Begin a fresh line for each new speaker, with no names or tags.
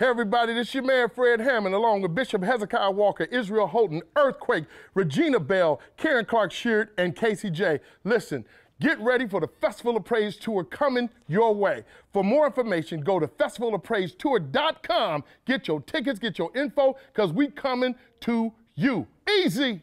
Hey, everybody, this is your man Fred Hammond, along with Bishop Hezekiah Walker, Israel Houghton, Earthquake, Regina Bell, Karen Clark Sheard, and Casey J. Listen, get ready for the Festival of Praise Tour coming your way. For more information, go to festivalofpraisetour.com. Get your tickets, get your info, because we coming to you. Easy.